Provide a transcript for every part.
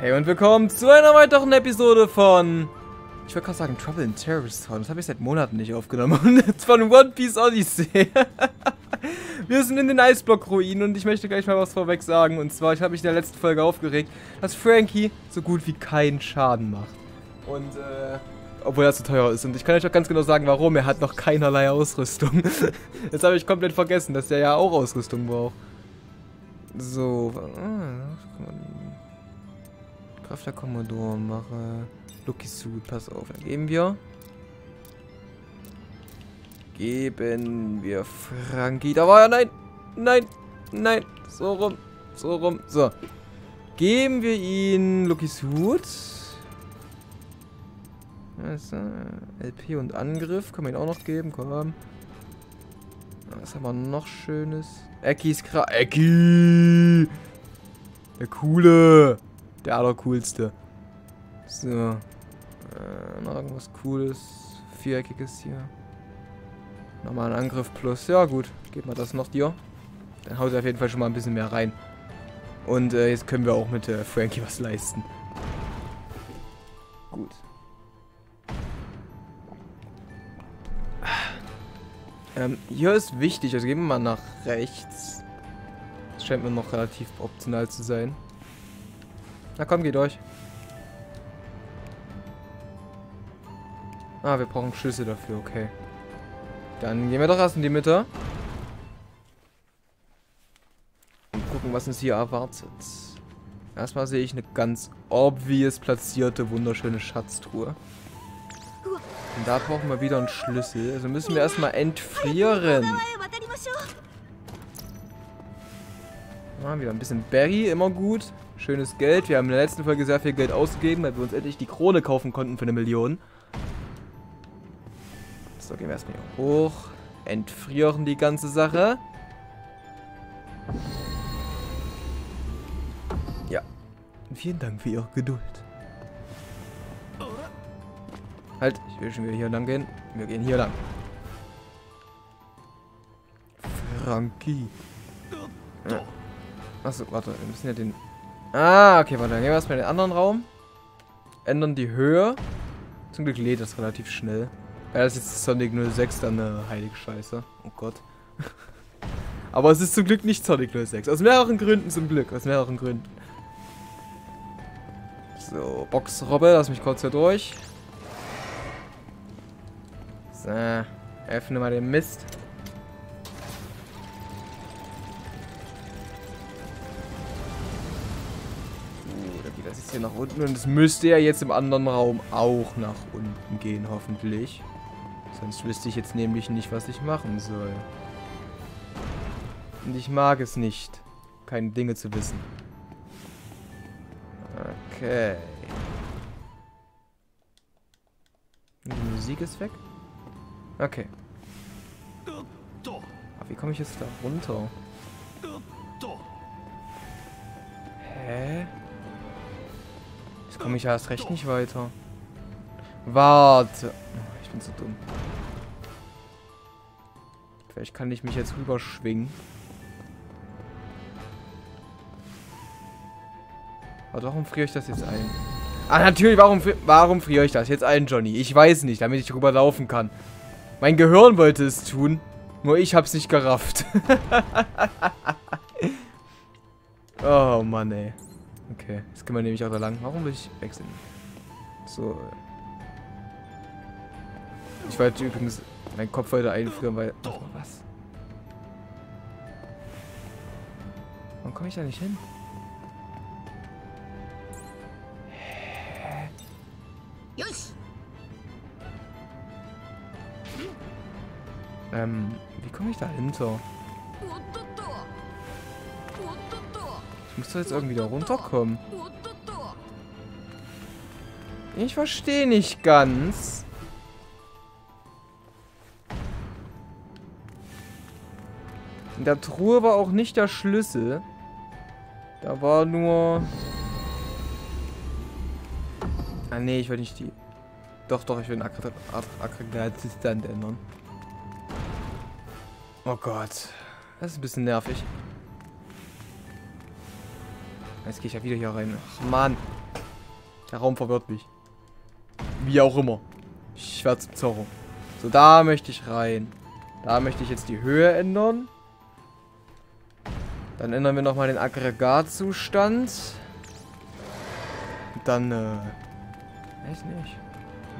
Hey und willkommen zu einer weiteren Episode von... Ich wollte gerade sagen Trouble in Terrorist Town. Das habe ich seit Monaten nicht aufgenommen. von One Piece Odyssey. Wir sind in den Eisblock-Ruinen und ich möchte gleich mal was vorweg sagen. Und zwar, ich habe mich in der letzten Folge aufgeregt, dass Frankie so gut wie keinen Schaden macht. Und, äh... Obwohl er zu teuer ist. Und ich kann euch auch ganz genau sagen, warum. Er hat noch keinerlei Ausrüstung. Jetzt habe ich komplett vergessen, dass der ja auch Ausrüstung braucht. So. Ah, Kraft der Commodore mache. Lucky Suit, pass auf. Dann geben wir. Geben wir Frankie. Da war er. Nein. Nein. Nein. So rum. So rum. So. Geben wir ihn Lucky Suit. Also, LP und Angriff. Können wir ihn auch noch geben. Komm. Was haben wir noch Schönes? Eckis Kra... Ecki! Der Coole! Der allercoolste. So. Äh, noch irgendwas Cooles. Viereckiges hier. Nochmal ein Angriff plus. Ja, gut. Geben wir das noch dir. Dann haut er auf jeden Fall schon mal ein bisschen mehr rein. Und äh, jetzt können wir auch mit äh, Frankie was leisten. Gut. Ähm, hier ist wichtig, also gehen wir mal nach rechts. Das scheint mir noch relativ optional zu sein. Na komm, geht durch. Ah, wir brauchen Schlüssel dafür, okay. Dann gehen wir doch erst in die Mitte. Und gucken, was uns hier erwartet. Erstmal sehe ich eine ganz obvious platzierte, wunderschöne Schatztruhe. Und da brauchen wir wieder einen Schlüssel. Also müssen wir erstmal entfrieren. Ah, wieder ein bisschen Berry, immer gut. Schönes Geld. Wir haben in der letzten Folge sehr viel Geld ausgegeben, weil wir uns endlich die Krone kaufen konnten für eine Million. So, gehen wir erstmal hier hoch. Entfrieren die ganze Sache. Ja. Vielen Dank für Ihre Geduld. Halt, ich will schon wieder hier lang gehen. Wir gehen hier lang. Frankie. Ja. Achso, warte, wir müssen ja den... Ah, okay, warte, dann gehen wir erstmal in den anderen Raum. Ändern die Höhe. Zum Glück lädt das relativ schnell. Ja, das ist jetzt Sonic 06, dann eine heilige Scheiße. Oh Gott. Aber es ist zum Glück nicht Sonic 06. Aus mehreren Gründen zum Glück. Aus mehreren Gründen. So, Boxrobbe, lass mich kurz hier durch. So, öffne mal den Mist. Hier nach unten und es müsste ja jetzt im anderen Raum auch nach unten gehen, hoffentlich. Sonst wüsste ich jetzt nämlich nicht, was ich machen soll. Und ich mag es nicht, keine Dinge zu wissen. Okay. Die Musik ist weg? Okay. Aber wie komme ich jetzt da runter? Hä? Komme ich ja erst recht nicht weiter. Warte. Ich bin zu dumm. Vielleicht kann ich mich jetzt rüberschwingen. Aber warum friere ich das jetzt ein? Ah, natürlich, warum, warum friere ich das jetzt ein, Johnny? Ich weiß nicht, damit ich rüberlaufen kann. Mein Gehirn wollte es tun. Nur ich hab's nicht gerafft. oh, Mann, ey. Okay, jetzt können wir nämlich auch da lang. Warum will ich wechseln? So. Ich wollte übrigens meinen Kopf heute einfrieren, weil... Oh, was? Warum komme ich da nicht hin? Ähm, wie komme ich da hinter? Muss jetzt irgendwie da runterkommen. Ich verstehe nicht ganz. In der Truhe war auch nicht der Schlüssel. Da war nur... Ah, nee, ich will nicht die... Doch, doch, ich will den Aggregatzustand ändern. Oh Gott. Das ist ein bisschen nervig. Jetzt gehe ich ja wieder hier rein. Ach, Mann. Der Raum verwirrt mich. Wie auch immer. Ich werde zum Zorro. So, da möchte ich rein. Da möchte ich jetzt die Höhe ändern. Dann ändern wir nochmal den Aggregatzustand. Und dann, äh... Weiß nicht.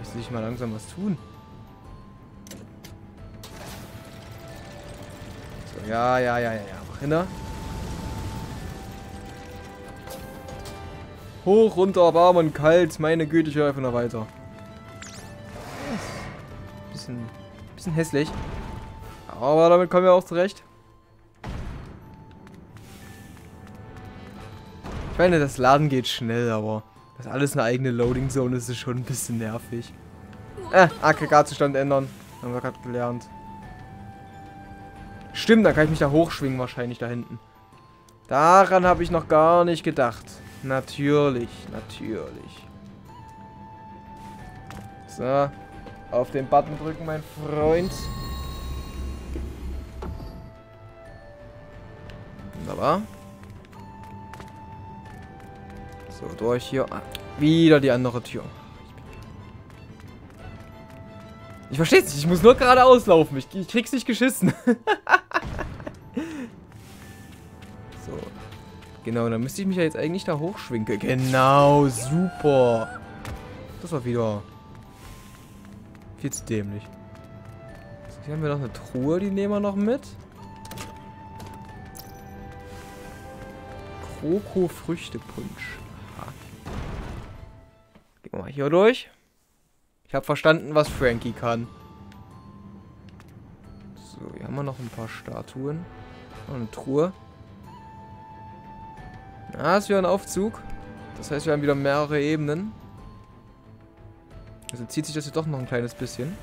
Müsste ich mal langsam was tun. So, ja, ja, ja, ja, ja. Mach hinter. Hoch, runter, warm und kalt. Meine Güte, ich höre einfach noch weiter. Bisschen, bisschen hässlich. Aber damit kommen wir auch zurecht. Ich meine, das Laden geht schnell, aber das ist alles eine eigene Loading Zone ist schon ein bisschen nervig. Äh, Aggregatzustand ändern. Haben wir gerade gelernt. Stimmt, dann kann ich mich da hochschwingen wahrscheinlich da hinten. Daran habe ich noch gar nicht gedacht. Natürlich, natürlich. So, auf den Button drücken, mein Freund. Wunderbar. So, durch hier. Ah, wieder die andere Tür. Ich verstehe es nicht. Ich muss nur geradeaus laufen. Ich, ich krieg's nicht geschissen. Genau, dann müsste ich mich ja jetzt eigentlich da hochschwinken. Genau, super. Das war wieder viel zu dämlich. So, hier haben wir noch eine Truhe, die nehmen wir noch mit. Kroko-Früchtepunsch. Gehen wir mal hier durch. Ich habe verstanden, was Frankie kann. So, hier haben wir noch ein paar Statuen. Und eine Truhe. Ah, ist wieder ein Aufzug. Das heißt, wir haben wieder mehrere Ebenen. Also zieht sich das hier doch noch ein kleines bisschen.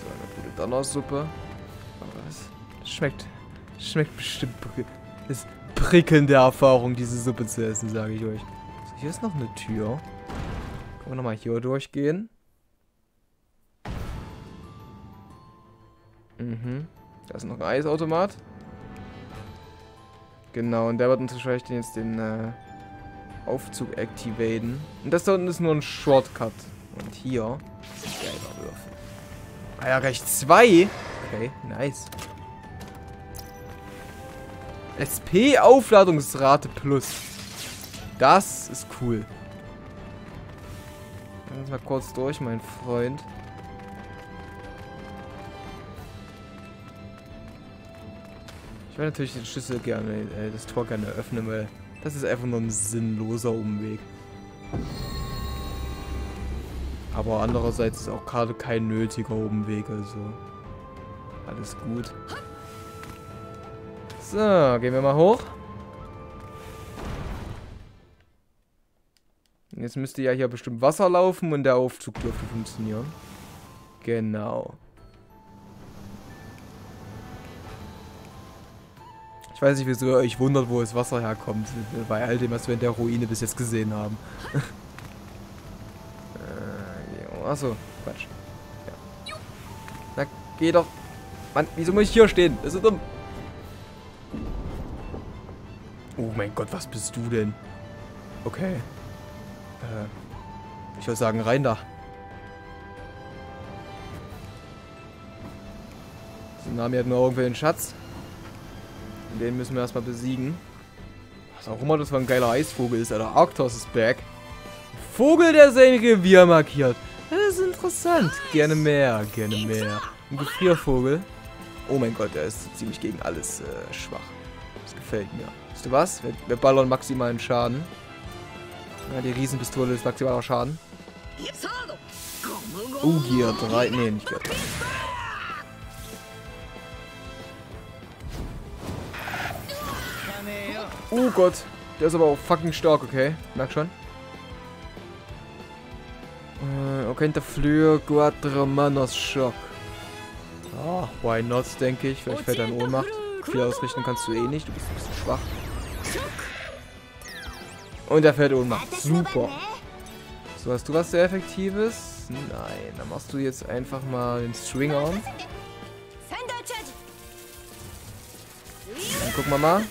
So, eine gute Donnersuppe. Aber das schmeckt, schmeckt bestimmt. Das ist prickelnde Erfahrung, diese Suppe zu essen, sage ich euch. So, hier ist noch eine Tür. Können wir nochmal hier durchgehen. Mhm. Da ist noch ein Eisautomat. Genau, und der wird uns wahrscheinlich jetzt den äh, Aufzug aktivieren. Und das da unten ist nur ein Shortcut. Und hier geiler Würfel. Ah ja, recht zwei. Okay, nice. SP-Aufladungsrate plus. Das ist cool. Lass mal kurz durch, mein Freund. Ich will natürlich den Schlüssel gerne, äh, das Tor gerne öffnen, weil das ist einfach nur ein sinnloser Umweg. Aber andererseits ist auch gerade kein nötiger Umweg, also alles gut. So, gehen wir mal hoch. Jetzt müsste ja hier bestimmt Wasser laufen und der Aufzug dürfte funktionieren. Genau. Ich weiß nicht, wieso ihr euch wundert, wo das Wasser herkommt. Bei all dem, was wir in der Ruine bis jetzt gesehen haben. äh, achso, Quatsch. Ja. Na, geh doch. Mann, wieso muss ich hier stehen? Das ist so dumm. Oh mein Gott, was bist du denn? Okay. Äh, ich würde sagen, rein da. Tsunami hat nur irgendwo den Schatz. Den müssen wir erstmal besiegen. Was auch immer das für ein geiler Eisvogel ist, Alter. Arctos ist back. Vogel, der sein Revier markiert. Das ist interessant. Gerne mehr, gerne mehr. Ein Gefriervogel. Oh mein Gott, der ist ziemlich gegen alles äh, schwach. Das gefällt mir. Weißt du was? Wir, wir ballern maximalen Schaden. Ja, die Riesenpistole ist maximaler Schaden. Oh, Gear 3. Nee, nicht Gear 3. Oh Gott. Der ist aber auch fucking stark, okay? Merk schon. Äh, okay, der Fleur Quattro Manos Schock. Ah, why not, denke ich. Vielleicht fällt er in Ohnmacht. Viel ausrichten kannst du eh nicht. Du bist ein bisschen schwach. Und er fällt Ohnmacht. Super. So, hast du was sehr Effektives? Nein. Dann machst du jetzt einfach mal den on. Dann gucken wir mal.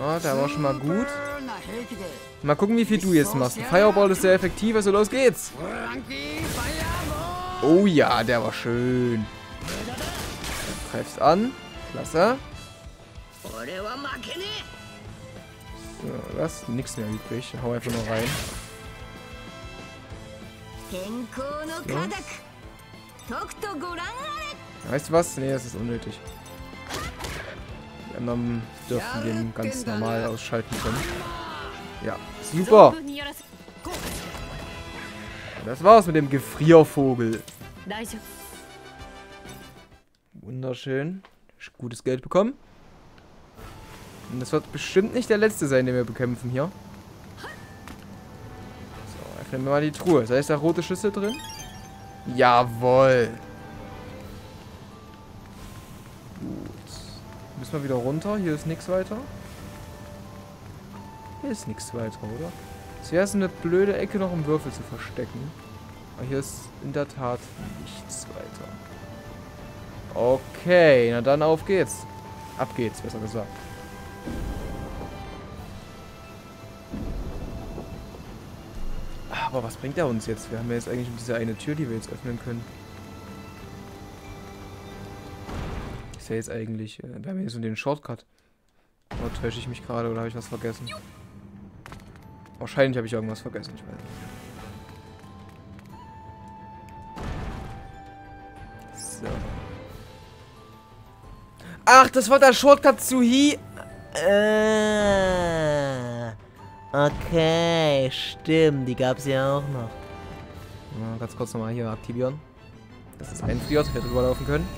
Ja, der war schon mal gut. Mal gucken, wie viel du jetzt machst. Ein Fireball ist sehr effektiv, also los geht's. Oh ja, der war schön. Du greifst an. Klasse. So, was? Nix mehr übrig. Hau einfach nur rein. So. Weißt du was? Nee, das ist unnötig. Die anderen dürften den ganz normal ausschalten können. Ja, super. Das war's mit dem Gefriervogel. Wunderschön. Gutes Geld bekommen. Und das wird bestimmt nicht der letzte sein, den wir bekämpfen hier. So, öffnen wir mal die Truhe. Da ist da rote Schüssel drin. Jawoll. Müssen wir wieder runter. Hier ist nichts weiter. Hier ist nichts weiter, oder? Es wäre so eine blöde Ecke noch um Würfel zu verstecken. Aber hier ist in der Tat nichts weiter. Okay, na dann auf geht's. Ab geht's, besser gesagt. Aber was bringt er uns jetzt? Wir haben ja jetzt eigentlich diese eine Tür, die wir jetzt öffnen können. Ja jetzt eigentlich... Äh, wir haben jetzt so den Shortcut. Oder täusche ich mich gerade oder habe ich was vergessen? Wahrscheinlich habe ich irgendwas vergessen, ich weiß. So. Ach, das war der Shortcut zu Hi... Äh, okay, stimmt. Die gab es ja auch noch. Mal ganz kurz nochmal hier aktivieren. Dass es einfriert, wir drüber laufen können.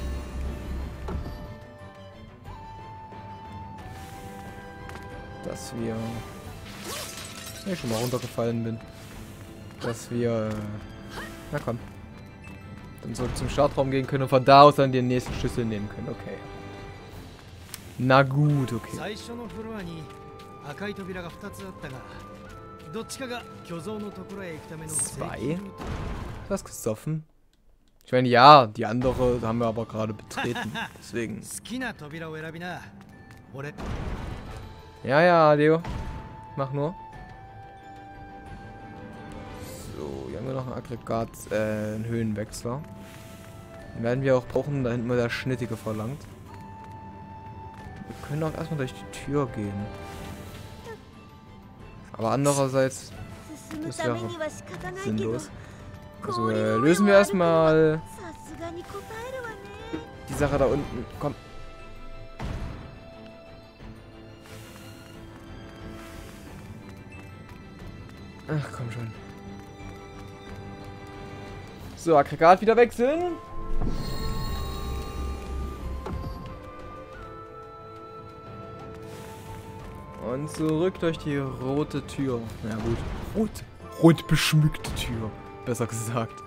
Dass wir... Wenn ich schon mal runtergefallen bin. Dass wir... Na komm. Dann zurück zum Startraum gehen können und von da aus dann den nächsten Schlüssel nehmen können. Okay. Na gut, okay. Zwei? Du hast gesoffen? Ich meine, ja, die andere haben wir aber gerade betreten. Deswegen. Ja, ja, Leo. Mach nur. So, hier haben wir noch ein Aggregat, äh, einen Höhenwechsler. Den werden wir auch brauchen, da hinten mal der Schnittige verlangt. Wir können auch erstmal durch die Tür gehen. Aber andererseits, das wäre sinnlos. Also äh, lösen wir erstmal die Sache da unten. Komm. Ach, komm schon. So, Aggregat wieder wechseln. Und zurück durch die rote Tür. Na gut. Rot. Rot beschmückte Tür. Besser gesagt.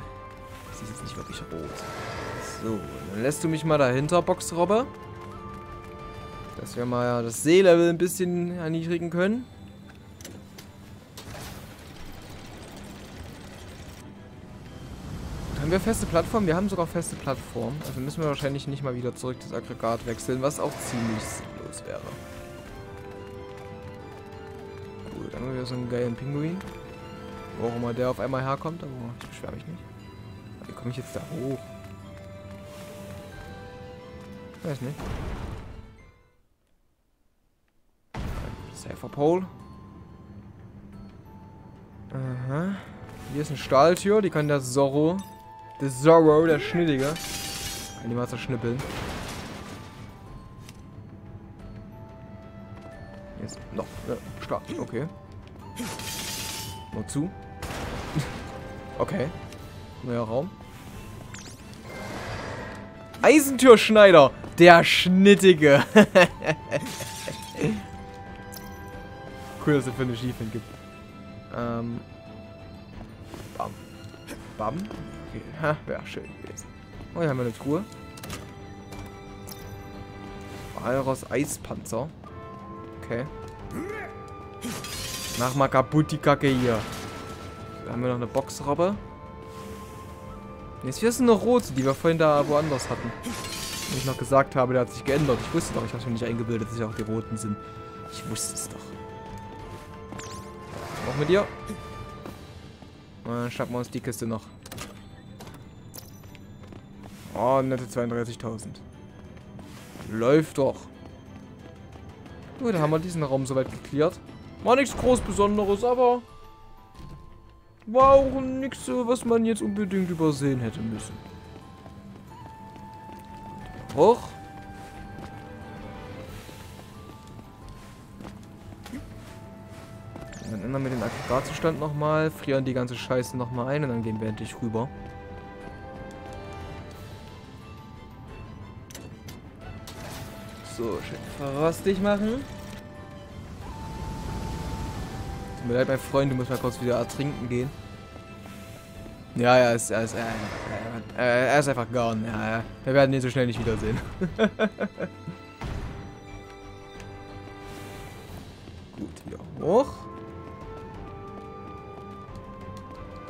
Sie ist jetzt nicht wirklich rot. So, dann lässt du mich mal dahinter, Boxrobber. Dass wir mal das Seelevel ein bisschen erniedrigen können. Haben wir feste Plattform? Wir haben sogar feste Plattform. Also müssen wir wahrscheinlich nicht mal wieder zurück das Aggregat wechseln, was auch ziemlich sinnlos wäre. Gut, dann haben wir wieder so einen geilen Pinguin. Wo auch immer der auf einmal herkommt, aber ich beschwere mich nicht. Wie komme ich jetzt da hoch? Weiß nicht. Safer Pole. Aha. Hier ist eine Stahltür, die kann der Zorro. Der Zorro, der Schnittige. Kann die mal zerschnippeln. Jetzt noch. Ja, Start. Okay. Nur zu. okay. Neuer Raum. Eisentürschneider. Der Schnittige. cool, dass es für eine Achievement gibt. Ähm. Bam. Bam. Okay. Ha, wäre schön gewesen. Oh, hier haben wir eine Truhe. Walross Eispanzer. Okay. Mach mal kaputt die Kacke hier. Da haben wir noch eine Boxrobbe. Jetzt ist eine rote, die wir vorhin da woanders hatten. Und ich noch gesagt habe, der hat sich geändert. Ich wusste doch, ich habe schon nicht eingebildet, dass es auch die roten sind. Ich wusste es doch. Auch mit dir. Und dann schnappen wir uns die Kiste noch. Oh, nette 32.000. Läuft doch. Gut, da haben wir diesen Raum soweit geklärt. War nichts groß Besonderes, aber war auch nichts, was man jetzt unbedingt übersehen hätte müssen. Hoch. Dann ändern wir den Aggregatzustand nochmal, frieren die ganze Scheiße nochmal ein und dann gehen wir endlich rüber. So, schön verrostig machen. Tut mir leid, mein Freund, du musst mal kurz wieder ertrinken gehen. Ja, ja, er ist, ist, er, er, er ist einfach gone. Ja, ja. Wir werden ihn so schnell nicht wiedersehen. Gut, wieder hoch.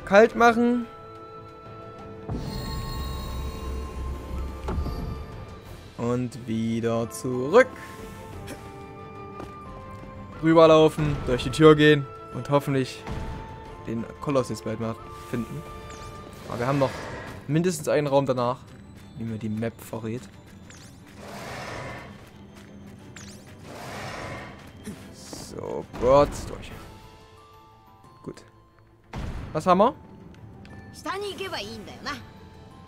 Kalt machen. Und wieder zurück. Rüberlaufen, durch die Tür gehen und hoffentlich den Koloss jetzt bald mal finden. Aber wir haben noch mindestens einen Raum danach, wie mir die Map verrät. So, Gott, durch. Gut. Was haben wir?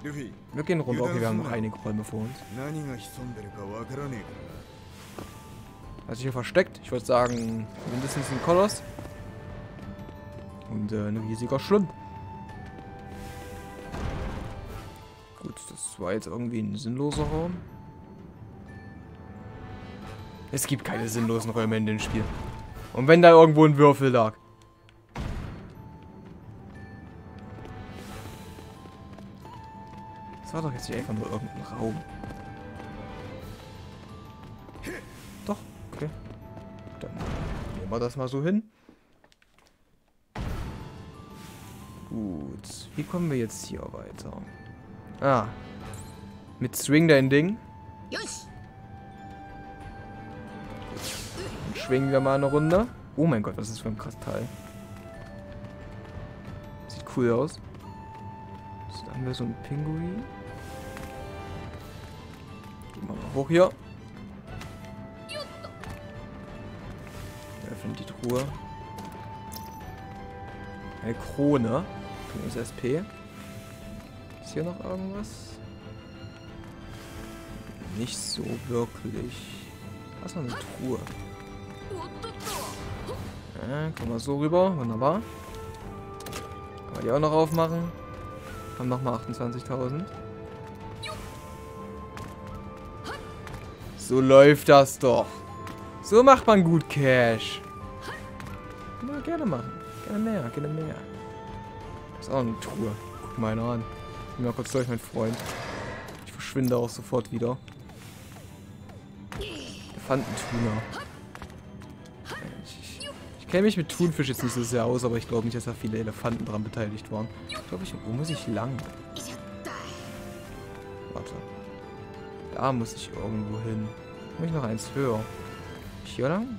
Wir gehen runter. Okay, wir haben noch einige Räume vor uns. Was ist hier versteckt? Ich würde sagen, mindestens ein Koloss. Und äh, ein riesiger Schlund. Gut, das war jetzt irgendwie ein sinnloser Raum. Es gibt keine sinnlosen Räume in dem Spiel. Und wenn da irgendwo ein Würfel lag. Das war doch jetzt nicht einfach nur irgendein Raum. Doch, okay. Dann nehmen wir das mal so hin. Gut. Wie kommen wir jetzt hier weiter? Ah. Mit Swing dein Ding. Dann schwingen wir mal eine Runde. Oh mein Gott, was ist das für ein Kristall? Sieht cool aus. So, dann haben wir so einen Pinguin. Wir hoch hier. Öffnen die Truhe. Eine Krone. Das SP. Ist hier noch irgendwas? Nicht so wirklich. Da ist noch eine Truhe. Ja, kommen wir so rüber. Wunderbar. Kann man die auch noch aufmachen. Haben nochmal 28.000. So läuft das doch. So macht man gut Cash. Na, gerne machen. Gerne mehr, gerne mehr. Das ist auch eine Truhe. Guck mal einer an. Geh mal kurz durch, mein Freund. Ich verschwinde auch sofort wieder. Elefantentuna. Ich, ich, ich kenne mich mit Thunfisch jetzt nicht so sehr aus, aber ich glaube nicht, dass da viele Elefanten dran beteiligt waren. Ich glaube, ich, wo muss ich lang? Warte. Da muss ich irgendwo hin. Muss ich noch eins höher? Hier lang?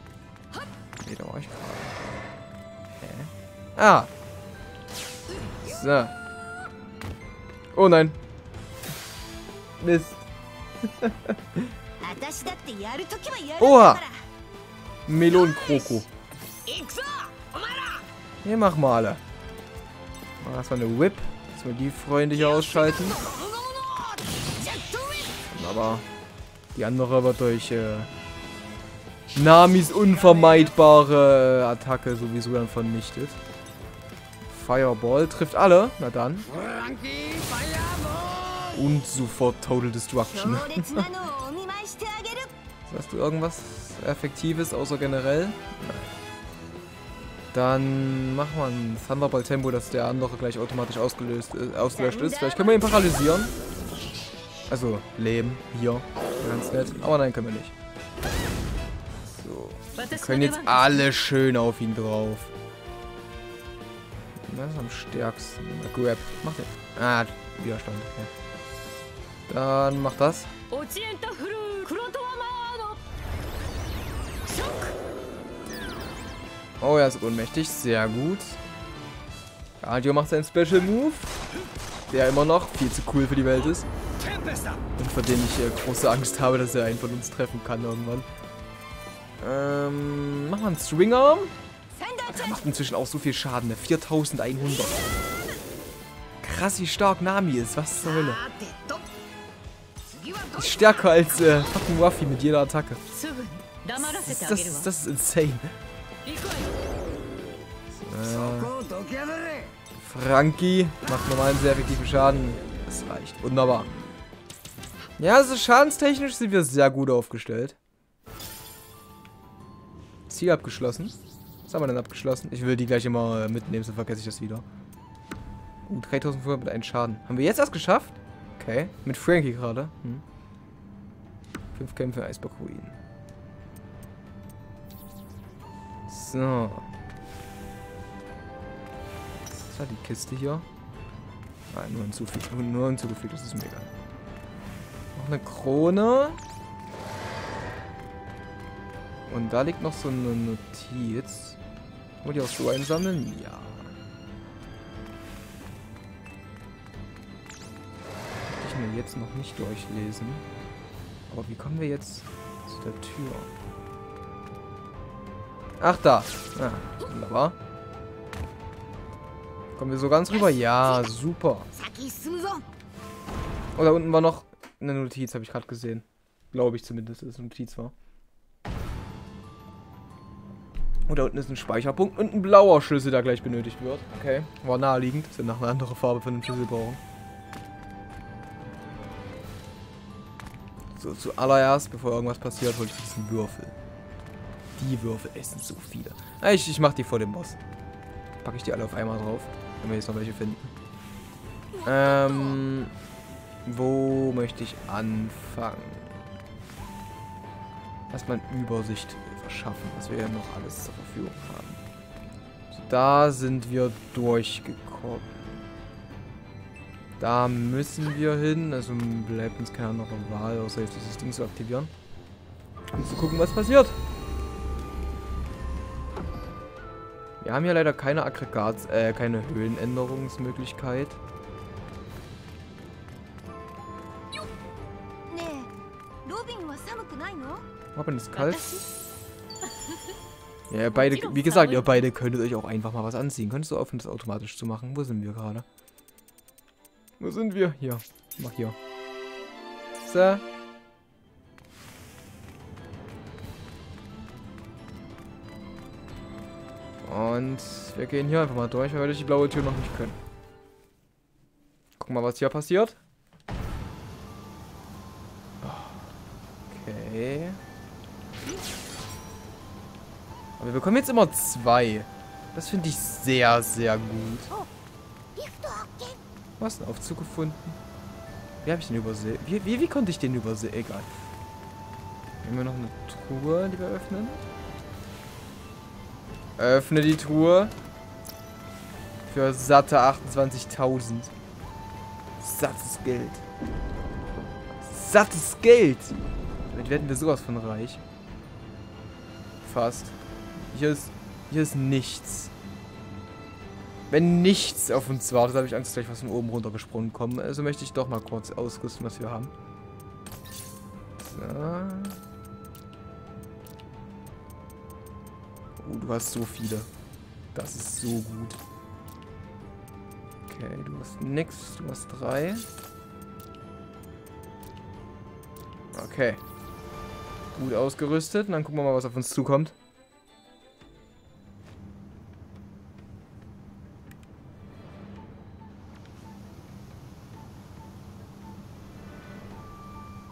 Nee, da war ich gerade. Hä? Ah! So. Oh nein. Mist. Oha. Melonenkroko. Hier mach mal alle. Mach erstmal eine Whip. Dass wir die freundlich ausschalten. Aber die andere wird durch äh, Namis unvermeidbare Attacke sowieso dann vernichtet. Fireball trifft alle. Na dann. Und sofort Total Destruction. Hast du irgendwas Effektives außer generell? Dann machen wir ein Thunderbolt Tempo, dass der andere gleich automatisch ausgelöst, äh, ausgelöscht ist. Vielleicht können wir ihn paralysieren. Also, Leben. Hier. Ganz nett. Aber nein, können wir nicht. So. Wir können jetzt alle schön auf ihn drauf. Wer ist am stärksten? Grab. Mach den. Ah, Widerstand. Okay. Dann mach das. Oh, er ist ohnmächtig. Sehr gut. Radio macht seinen Special Move. Der immer noch viel zu cool für die Welt ist. Und vor dem ich äh, große Angst habe, dass er einen von uns treffen kann irgendwann. Ähm, machen wir einen Swingarm. Der macht inzwischen auch so viel Schaden, ne? 4100. Krass, wie stark Nami ist. Was zur Hölle. Ist stärker als äh, fucking Ruffy mit jeder Attacke. Das ist, das, das ist insane. Äh, Frankie macht normal sehr effektiven Schaden. Das reicht. Wunderbar. Ja, also schadenstechnisch sind wir sehr gut aufgestellt. Ziel abgeschlossen. Was haben wir denn abgeschlossen? Ich will die gleich immer mitnehmen, sonst vergesse ich das wieder. Uh, 3500 mit einem Schaden. Haben wir jetzt erst geschafft? Okay. Mit Frankie gerade. Hm. Fünf Kämpfe, Eisbergruinen. So. Was war die Kiste hier? Nein, nur hinzufügen. Nur hinzugefügt, das ist mega. Eine Krone. Und da liegt noch so eine Notiz. Wollen die auch so einsammeln? Ja. ich mir jetzt noch nicht durchlesen. Aber wie kommen wir jetzt zu der Tür? Ach, da. Ja, wunderbar. Kommen wir so ganz rüber? Ja, super. Oh, da unten war noch eine Notiz, habe ich gerade gesehen. Glaube ich zumindest, dass es eine Notiz war. Und da unten ist ein Speicherpunkt und ein blauer Schlüssel, der gleich benötigt wird. Okay, war naheliegend, dass wir noch eine andere Farbe für den Schlüssel brauchen. So, zuallererst, bevor irgendwas passiert, hole ich diesen Würfel. Die Würfel, es sind so viele. Ich, ich mach die vor dem Boss. Packe ich die alle auf einmal drauf, wenn wir jetzt noch welche finden. Ähm, wo möchte ich anfangen? Erstmal eine Übersicht verschaffen, was wir ja noch alles zur Verfügung haben. So, da sind wir durchgekommen. Da müssen wir hin. Also bleibt uns keine andere Wahl, außer jetzt dieses Ding zu aktivieren. Um zu gucken, was passiert. Wir haben hier leider keine Aggregats, äh, keine Höhenänderungsmöglichkeit. Robin ist kalt. Ja, beide, wie gesagt, ihr beide könntet euch auch einfach mal was anziehen. Könntest du offen, das automatisch zu machen? Wo sind wir gerade? Wo sind wir? Hier. Mach hier. So. Und wir gehen hier einfach mal durch, weil wir die blaue Tür noch nicht können. Gucken mal, was hier passiert. Okay. Aber wir bekommen jetzt immer zwei. Das finde ich sehr, sehr gut. Was? Ein Aufzug gefunden? Wie habe ich den übersehen? Wie, wie, wie konnte ich den übersehen? Egal. Haben wir noch eine Truhe, die wir öffnen? Öffne die Truhe. Für satte 28.000. Sattes Geld. Sattes Geld. Damit werden wir sowas von reich. Fast. Hier ist, hier ist nichts. Wenn nichts auf uns wartet, habe ich Angst, gleich was von oben runtergesprungen kommen. Also möchte ich doch mal kurz ausrüsten, was wir haben. So. Oh, du hast so viele. Das ist so gut. Okay, du hast nix. Du hast drei. Okay Gut ausgerüstet. Und dann gucken wir mal, was auf uns zukommt.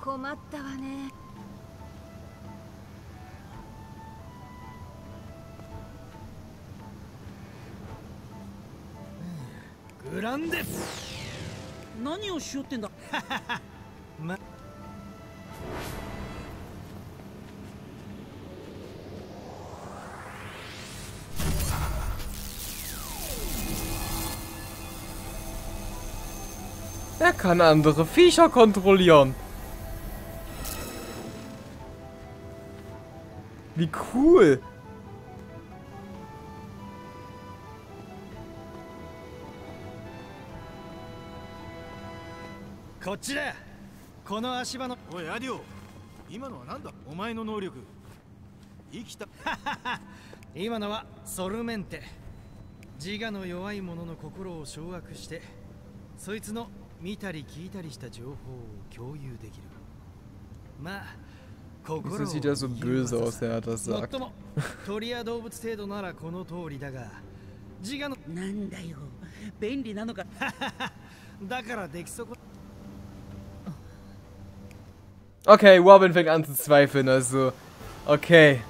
困ったわねグランデ何をしよってんだ kann andere Viecher kontrollieren. Wie cool. この足場のおいアディオ今のは何だ?お前の能力生きた 今のはソルメンテ自我の弱い者の心を掌握してそいつの見たり聞いたりした情報を共有できるまあ Wieso sieht er so böse aus, der hat das もっ sagt? とも鳥や動物程度ならこの通りだが自我のなんだよ便利なのかだからできそこ Okay, Robin fängt an zu zweifeln, also. Okay.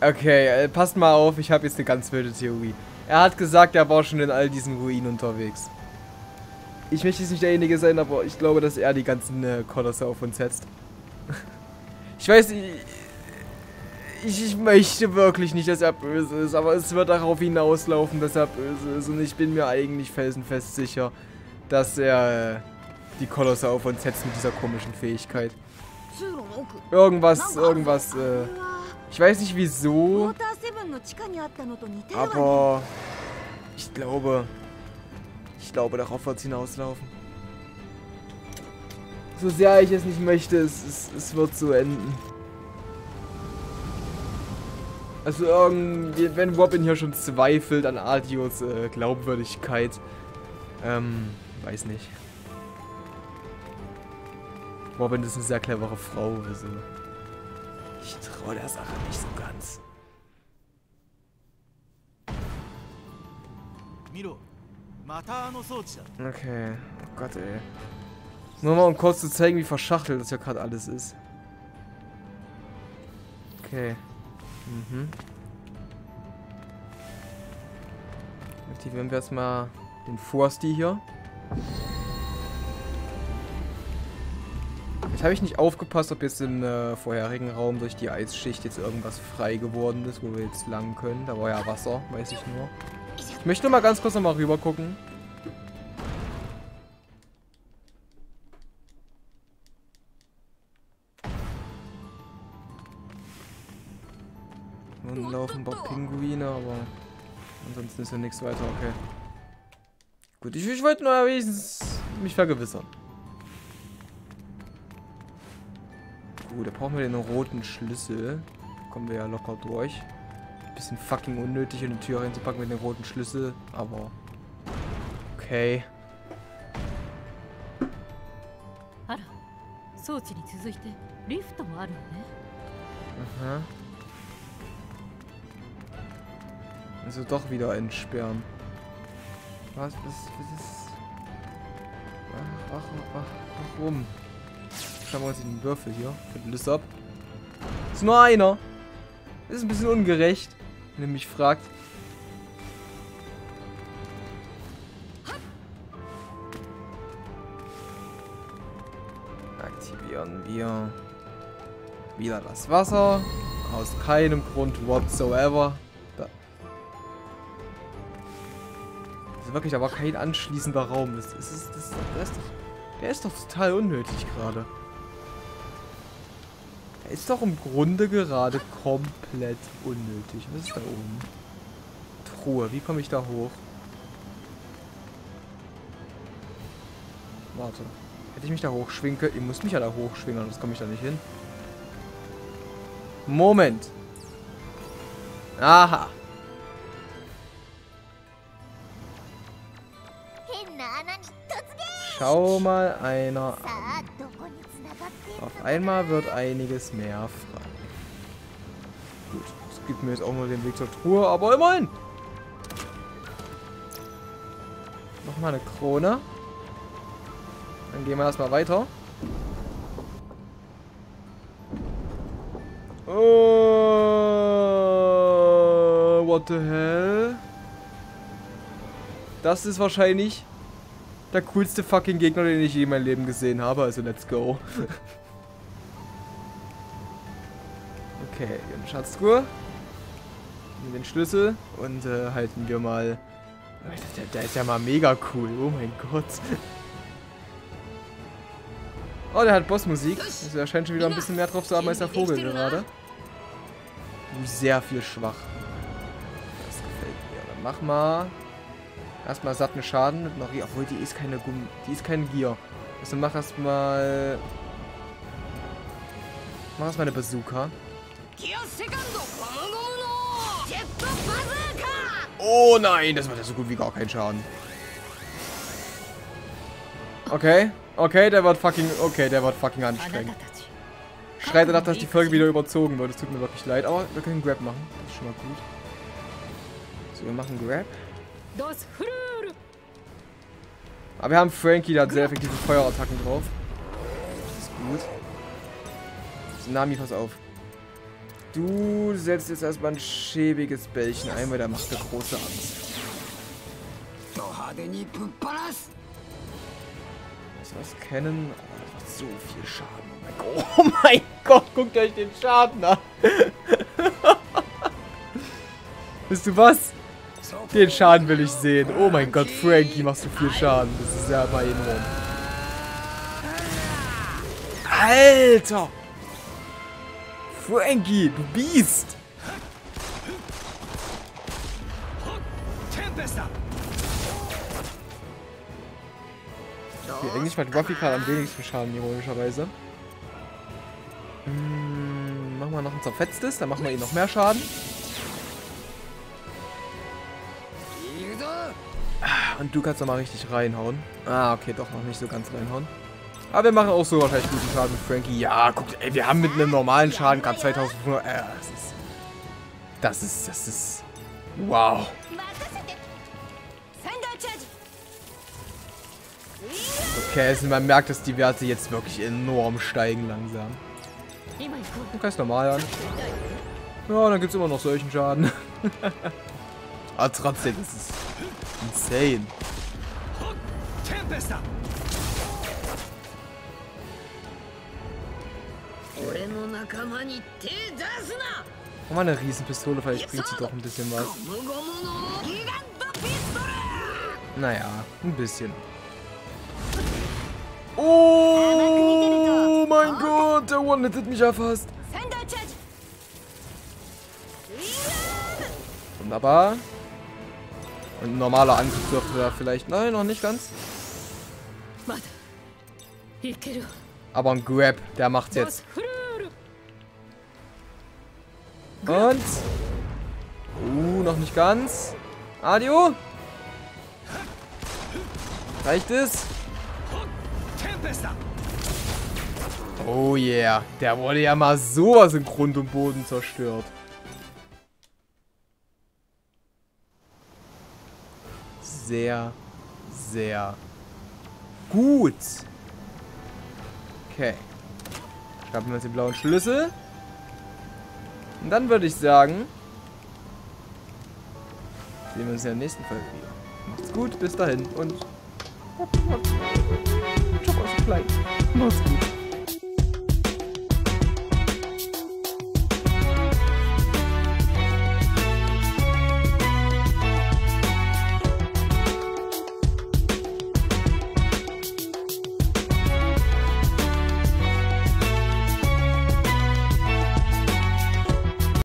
Okay, äh, passt mal auf, ich habe jetzt eine ganz wilde Theorie. Er hat gesagt, er war schon in all diesen Ruinen unterwegs. Ich möchte jetzt nicht derjenige sein, aber ich glaube, dass er die ganzen äh, Kolosse auf uns setzt. ich weiß, ich, ich, möchte wirklich nicht, dass er böse ist, aber es wird darauf hinauslaufen, dass er böse ist. Und ich bin mir eigentlich felsenfest sicher, dass er äh, die Kolosse auf uns setzt mit dieser komischen Fähigkeit. Irgendwas, irgendwas, äh, ich weiß nicht wieso, aber ich glaube, ich glaube, darauf wird es hinauslaufen. So sehr ich es nicht möchte, es, es, es wird so enden. Also irgendwie, wenn Robin hier schon zweifelt an Adios äh, Glaubwürdigkeit, ähm, weiß nicht. Robin ist eine sehr clevere Frau, also ich traue der Sache nicht so ganz. Miro, Okay. Oh Gott, ey. Nur mal um kurz zu zeigen, wie verschachtelt das ja gerade alles ist. Okay. Mhm. Aktivieren wir erstmal den Forsti hier. Jetzt habe ich nicht aufgepasst, ob jetzt im äh, vorherigen Raum durch die Eisschicht jetzt irgendwas frei geworden ist, wo wir jetzt lang können. Da war ja Wasser, weiß ich nur. Ich möchte nur mal ganz kurz nochmal rüber gucken. Nun laufen ein paar Pinguine, aber ansonsten ist ja nichts weiter, okay. Gut, ich, ich wollte nur wenigstens mich vergewissern. Gut, da brauchen wir den roten Schlüssel. Kommen wir ja locker durch. Bisschen fucking unnötig, in die Tür reinzupacken mit dem roten Schlüssel, aber... Okay. あら装置に続いてリフトもあるのね Aha. Also doch wieder entsperren. Was, was, was ist... Ach, ach, ach, warum? Schauen wir uns den Würfel hier. Für den List ab. Ist nur einer. Ist ein bisschen ungerecht, wenn ihr mich fragt. Aktivieren wir wieder das Wasser. Aus keinem Grund whatsoever. Da. Das ist wirklich aber kein anschließender Raum. Das, das ist, das, ist doch, der ist doch total unnötig gerade. Ist doch im Grunde gerade komplett unnötig. Was ist da oben? Truhe. Wie komme ich da hoch? Warte. Hätte ich mich da hochschwinke? Ich muss mich ja da hochschwingen, sonst komme ich da nicht hin. Moment. Aha. Schau mal einer an einmal wird einiges mehr frei. Gut, es gibt mir jetzt auch nur den Weg zur Truhe, aber immerhin. Nochmal eine Krone. Dann gehen wir erstmal weiter. Oh, what the hell? Das ist wahrscheinlich der coolste fucking Gegner, den ich je in meinem Leben gesehen habe. Also let's go. okay, hier eine Schatztruhe. Nehmen den Schlüssel und äh, halten wir mal. Der, der ist ja mal mega cool. Oh mein Gott. Oh, der hat Bossmusik. Also er scheint schon wieder ein bisschen mehr drauf zu haben als der Vogel gerade. Sehr viel schwach. Das gefällt mir. Dann mach mal. Erstmal satten Schaden mit Marie. Obwohl, die ist keine Gumm die ist kein Gier. Also mach erstmal. Mach erstmal eine Bazooka. Oh nein, das macht ja so gut wie gar keinen Schaden. Okay, okay, der wird fucking, okay, der wird fucking anstrengend. Schreit danach, dass die Folge wieder überzogen wird. Es tut mir wirklich leid, aber wir können Grab machen. Das ist schon mal gut. So, wir machen Grab. Aber wir haben Frankie, der hat sehr effektive Feuerattacken drauf. Das ist gut. Tsunami, pass auf. Du setzt jetzt erstmal ein schäbiges Bällchen ein, weil da macht er große Angst. Muss was kennen? Oh, das macht so viel Schaden. Oh mein Gott, oh mein Gott guckt euch den Schaden an. Wisst du was? Den Schaden will ich sehen. Oh mein Gott, Frankie, machst du viel Schaden. Das ist ja bei ihm rum. Alter! Frankie, du Biest! Okay, eigentlich macht Ruffy gerade am wenigsten Schaden, ironischerweise. Hm, machen wir noch ein zerfetztes, dann machen wir ihm noch mehr Schaden. Ah, und du kannst nochmal richtig reinhauen. Ah, okay, doch noch nicht so ganz reinhauen. Aber wir machen auch so wahrscheinlich guten Schaden mit Frankie. Ja, guck, ey, wir haben mit einem normalen Schaden gerade 2500. Äh, das ist. Das ist. Das ist. Wow. Okay, also man merkt, dass die Werte jetzt wirklich enorm steigen langsam. Du kannst normal an. Ja, dann gibt es immer noch solchen Schaden. Aber trotzdem, das ist insane. Oh, meine Riesenpistole, vielleicht bringt sie doch ein bisschen was. Naja, ein bisschen. Oh mein Gott, der One-Hitted mich erfasst. Wunderbar. Und ein normaler Angriff dürfte da vielleicht... Nein, noch nicht ganz. Aber ein Grab, der macht's jetzt. Und. Uh, noch nicht ganz. Adio. Reicht es? Oh yeah. Der wurde ja mal sowas im Grund und Boden zerstört. Sehr, sehr gut. Okay. Schnappen wir uns den blauen Schlüssel. Und dann würde ich sagen, sehen wir uns in der nächsten Folge wieder. Macht's gut, bis dahin und... Ciao, Kleinen. Macht's gut.